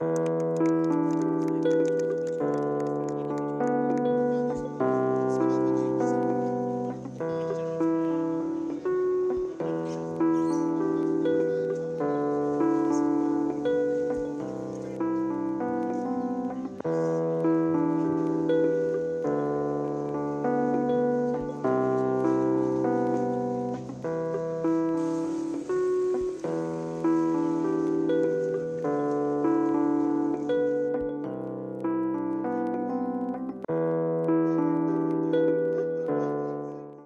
Música